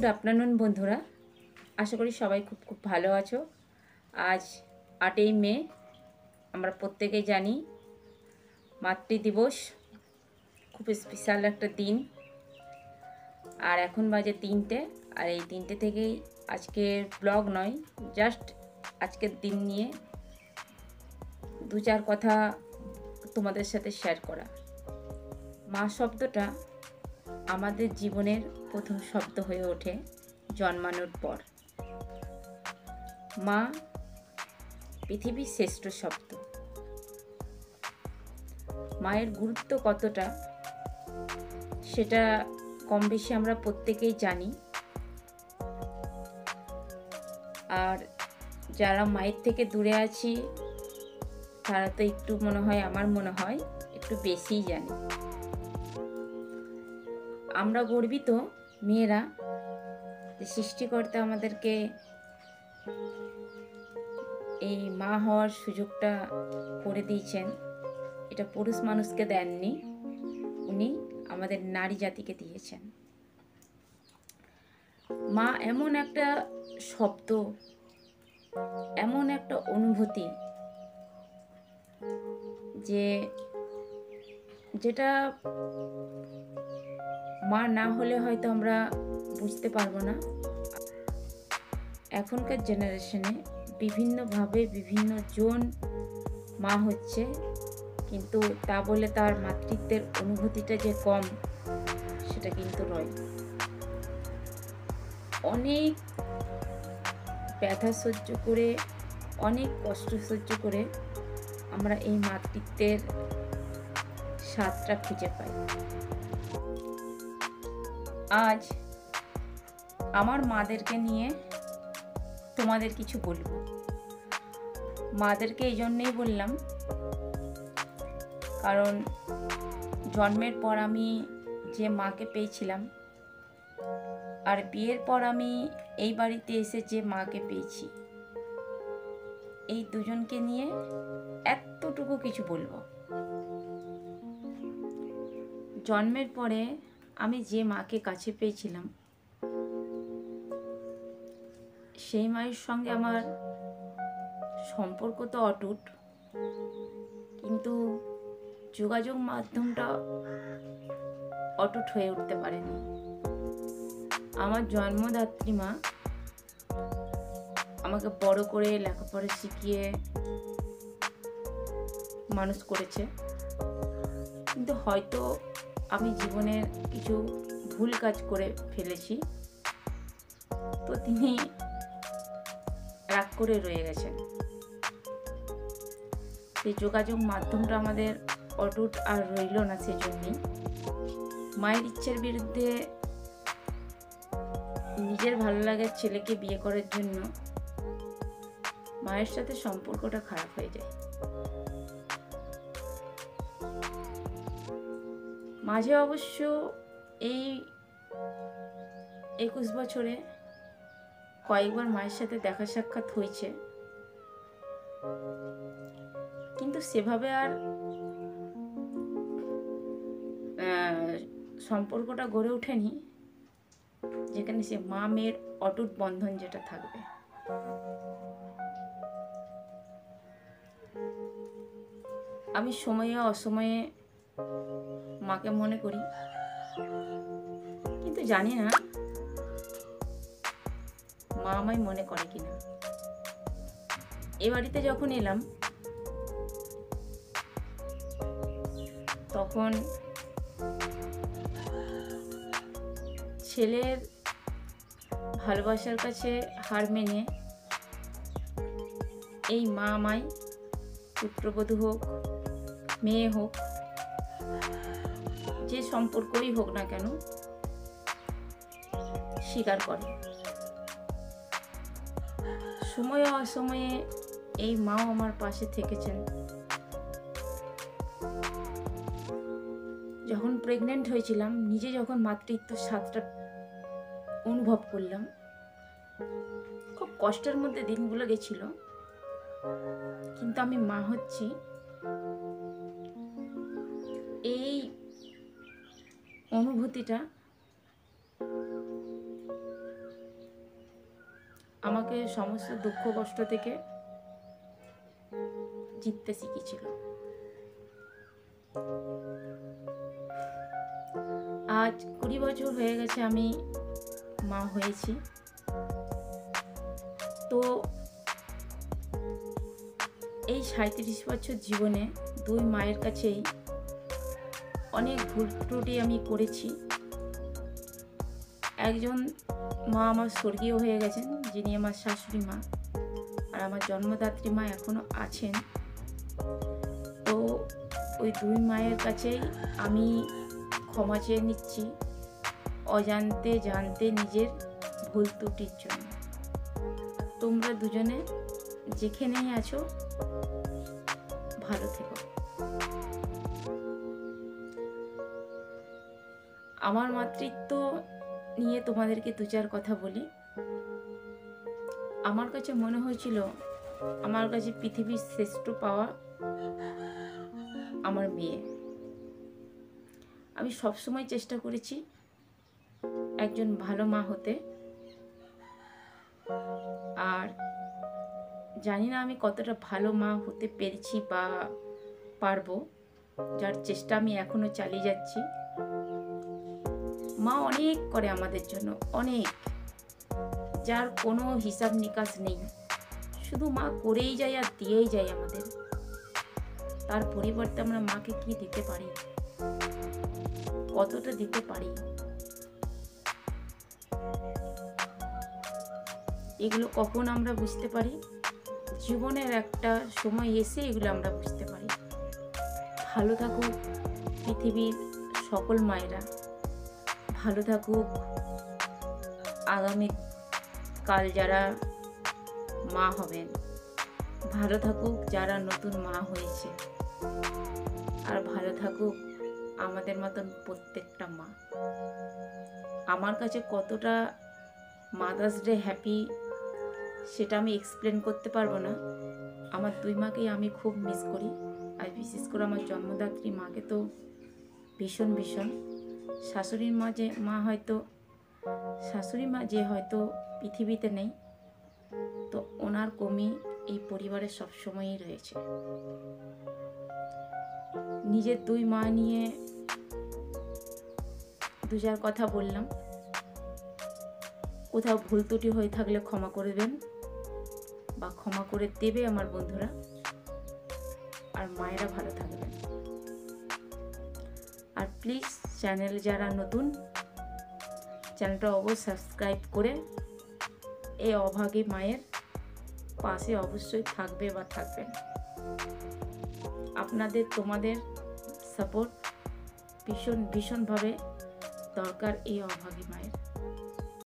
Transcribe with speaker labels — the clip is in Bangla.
Speaker 1: গুড আফটারনুন, বন্ধুরা। আশা করি সবাই খুব খুব ভালো আছো। আজ আটই মে, আমরা প্রত্যেকেই জানি মাতৃ দিবস। খুব স্পেশাল একটা দিন। আর এখন বাজে তিনটে, আর এই তিনটে থেকেই আজকের ব্লগ নয় জাস্ট আজকের দিন নিয়ে দু চার কথা তোমাদের সাথে শেয়ার করা। মা শব্দটা আমাদের জীবনের প্রথম শব্দ হয়ে ওঠে জন্মানোর পর। মা, পৃথিবীর শ্রেষ্ঠ শব্দ। মায়ের গুরুত্ব কতটা, সেটা কম বেশি আমরা প্রত্যেকেই জানি। আর যারা মায়ের থেকে দূরে আছি, তারা তো একটু মনে হয়, আমার মনে হয়, একটু বেশিই জানি। আমরা গর্বিত মেয়েরা যে সৃষ্টিকর্তা আমাদেরকে এই মা হওয়ার সুযোগটা করে দিয়েছেন। এটা পুরুষ মানুষকে দেননি, উনি আমাদের নারী জাতিকে দিয়েছেন। মা এমন একটা শব্দ, এমন একটা অনুভূতি যে যেটা মা না হলে হয়তো আমরা বুঝতে পারব না। এখনকার জেনারেশনে বিভিন্নভাবে বিভিন্ন জন মা হচ্ছে কিন্তু তা বলে তার মাতৃত্বের অনুভূতিটা যে কম সেটা কিন্তু নয়। অনেক ব্যথা সহ্য করে অনেক কষ্ট সহ্য করে আমরা এই মাতৃত্বের স্বাদটা খুঁজে পাই। আজ আমার মাদেরকে নিয়ে তোমাদের কিছু বলব। মাদেরকে এই জন্যেই বললাম, কারণ জন্মের পর আমি যে মাকে পেয়েছিলাম, আর বিয়ের পর আমি এই বাড়িতে এসে যে মাকে পেয়েছি, এই দুজনকে নিয়ে এতটুকু কিছু বলব। জন্মের পরে আমি যে মাকে কাছে পেয়েছিলাম, সেই মায়ের সঙ্গে আমার সম্পর্ক তো অটুট। কিন্তু যোগাযোগ মাধ্যমটা অটুট হয়ে উঠতে পারেনি। আমার জন্মদাত্রী মা আমাকে বড় করে লেখাপড়া শিখিয়ে মানুষ করেছে। কিন্তু হয়তো আমি জীবনের কিছু ভুল কাজ করে ফেলেছি। তো তিনি রাগ করে রয়ে গেছেন। সেই যোগাযোগ মাধ্যমটা আমাদের অটুট আর রইল না সেজন্যই। মায়ের ইচ্ছের বিরুদ্ধে নিজের ভালো লাগার ছেলেকে বিয়ে করার জন্য মায়ের সাথে সম্পর্কটা খারাপ হয়ে যায়। মাঝে অবশ্য এই একুশ বছরে কয়েকবার মায়ের সাথে দেখা সাক্ষাৎ হয়েছে। কিন্তু সেভাবে আর সম্পর্কটা গড়ে ওঠেনি, যেখানে সে মা মেয়ের অটুট বন্ধন যেটা থাকবে। আমি সময়ে অসময়ে মাকে মনে করি। কিন্তু জানি না, মা আমায় মনে করে কিনা এ বাড়িতে যখন এলাম, তখন ছেলের ভালোবাসার কাছে হার মেনে এই মা আমায় পুত্রবধূ হোক, মেয়ে হোক যে সম্পর্কই হোক না কেন, স্বীকার করে। সময়ে অসময়ে এই মাও আমার পাশে থেকেছেন। যখন প্রেগনেন্ট হয়েছিলাম, নিজে যখন মাতৃত্ব স্বাদটা অনুভব করলাম, খুব কষ্টের মধ্যে দিনগুলো গেছিল। কিন্তু আমি মা হচ্ছি এই আমাকে সমস্ত দুঃখ, কষ্ট থেকে জিততে শিখেছিল আজ কুড়ি বছর হয়ে গেছে আমি মা হয়েছি। তো এই সাঁত্রিশ বছর জীবনে দুই মায়ের কাছেই অনেক ভুল ত্রুটি আমি করেছি। একজন মা আমার স্বর্গীয় হয়ে গেছেন, যিনি আমার শাশুড়ি মা আর আমার জন্মদাত্রী মা এখনও আছেন। তো ওই দুই মায়ের কাছেই আমি ক্ষমা চেয়ে নিচ্ছি, অজান্তে জানতে নিজের ভুল ত্রুটির জন্য। তোমরা দুজনে যেখানেই আছো, ভালো থেকো। আমার মাতৃত্ব নিয়ে তোমাদেরকে দু চার কথা বলি। আমার কাছে মনে হয়েছিল, আমার কাছে পৃথিবীর শ্রেষ্ঠ পাওয়া আমার মেয়ে আমি সবসময় চেষ্টা করেছি একজন ভালো মা হতে। আর জানি না আমি কতটা ভালো মা হতে পেরেছি বা পারব, যার চেষ্টা আমি এখনও চালিয়ে যাচ্ছি। মা অনেক করে আমাদের জন্য, অনেক। যার কোনো হিসাব নিকাশ নেই। শুধু মা করেই যায় আর দিয়েই যায় আমাদের। তার পরিবর্তে আমরা মাকে কি দিতে পারি? কতটা দিতে পারি? এগুলো কখন আমরা বুঝতে পারি? জীবনের একটা সময় এসে এগুলো আমরা বুঝতে পারি। ভালো থাকুক পৃথিবীর সকল মায়েরা। ভালো থাকুক। কাল যারা মা হবেন, ভালো থাকুক যারা নতুন মা হয়েছে। আর ভালো থাকুক আমাদের মতন প্রত্যেকটা মা। আমার কাছে কতটা মাদার্স ডে হ্যাপি সেটা আমি এক্সপ্লেন করতে পারব না। আমার দুই মাকেই আমি খুব মিস করি। আর বিশেষ করে আমার জন্মদাত্রী মাকে তো ভীষণ ভীষণ। শাশুড়ির মা যে, মা হয়তো, শাশুড়ি মা যে হয়তো পৃথিবীতে নেই, তো ওনার কমি এই পরিবারে সবসময়ই রয়েছে। নিজের দুই মা নিয়ে দুজার কথা বললাম। কোথাও ভুল ত্রুটি হয়ে থাকলে ক্ষমা করবেন বা ক্ষমা করে দেবে আমার বন্ধুরা। আর মায়েরা ভালো থাকবেন। আর প্লিজ চ্যানেল যারা নতুন চ্যানেলটা অবশ্যই সাবস্ক্রাইব করে এই অভাগী মায়ের পাশে অবশ্যই থাকবে বা থাকবেন। আপনাদের, তোমাদের সাপোর্ট ভীষণ, ভীষণভাবে দরকার এই অভাগী মায়ের।